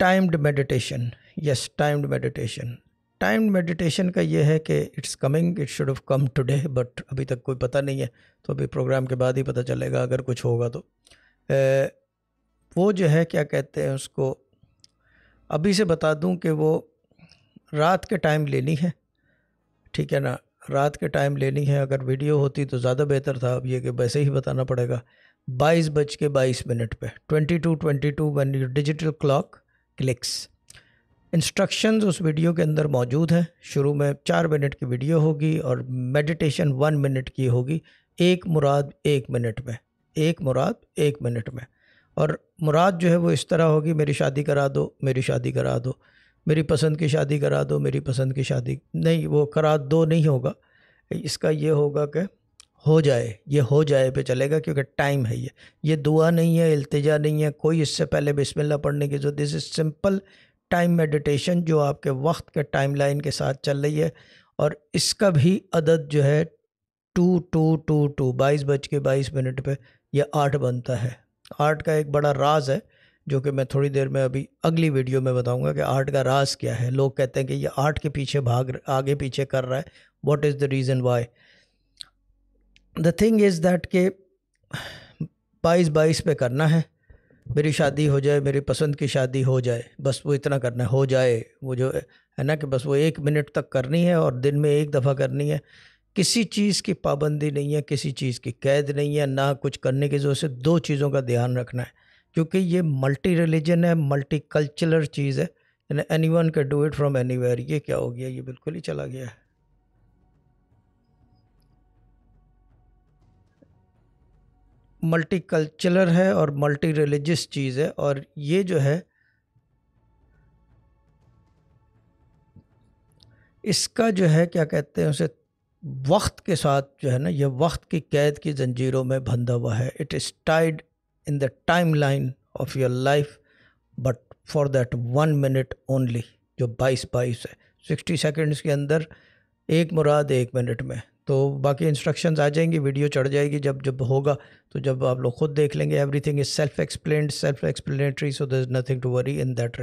Timed meditation yes timed meditation timed meditation का ये है कि it's coming it should have come today but अभी तक कोई पता नहीं है तो अभी प्रोग्राम के बाद ही पता चलेगा अगर कुछ होगा तो। ए, वो जो है क्या कहते हैं उसको अभी से बता दूँ कि वो रात के टाइम लेनी है ठीक है ना? रात के टाइम लेनी है अगर वीडियो होती तो ज़्यादा बेहतर था अब ये कि वैसे ही बताना पड़ेगा। बाईस बज के बाईस मिनट पे twenty two twenty two one digital clock clicks instructions उस वीडियो के अंदर मौजूद हैं। शुरू में चार मिनट की वीडियो होगी और मेडिटेशन वन मिनट की होगी। एक मुराद एक मिनट में। एक मुराद एक मिनट में। और मुराद जो है वो इस तरह होगी, मेरी शादी करा दो, मेरी शादी करा दो। मेरी पसंद की शादी करा दो, मेरी पसंद की शादी। नहीं, वो करा दो नहीं होगा। इसका ये होगा कि हो जाए, ये हो जाए पे चलेगा क्योंकि टाइम है ये। ये दुआ नहीं है, इल्तिजा नहीं है, कोई इससे पहले बिस्मिल्लाह पढ़ने की जो this is simple time meditation जो आपके वक्त के टाइम लाइन के साथ चल रही है और इसका भी अदद जो है टू टू टू टू, बाईस बज के बाईस मिनट पे ये आठ बनता है। आर्ट का एक बड़ा राज है, जो कि मैं थोड़ी देर में अभी अगली वीडियो में बताऊँगा कि आर्ट का राज क्या है। लोग कहते हैं कि ये आर्ट के पीछे भाग, आगे पीछे कर रहा है। What is the reason why the thing is that के बाईस बाईस पे करना है। मेरी शादी हो जाए, मेरी पसंद की शादी हो जाए, बस वो इतना करना है, हो जाए, वो जो है ना कि बस वो एक मिनट तक करनी है और दिन में एक दफ़ा करनी है। किसी चीज़ की पाबंदी नहीं है, किसी चीज़ की कैद नहीं है, ना कुछ करने की ज़रूरत से दो चीज़ों का ध्यान रखना है। क्योंकि ये मल्टी रिलीजन है मल्टी कल्चरल चीज़ है any one can do it from any ये क्या हो गया? ये बिल्कुल ही चला गया है। मल्टी कल्चरल है और मल्टी रिलीजियस चीज़ है और ये जो है, इसका जो है, क्या कहते हैं उसे, वक्त के साथ जो है ना, ये वक्त की कैद की जंजीरों में बंधा हुआ है। It is tied in the time line of your life but for that one minute only जो बाईस बाईस है। सिक्सटी सेकेंड्स के अंदर, एक मुराद एक मिनट में। तो बाकी इंस्ट्रक्शन आ जाएँगी वीडियो चढ़ जाएगी जब जब होगा तो जब आप लोग खुद देख लेंगे everything is self explain self explanatory so there is nothing to worry in that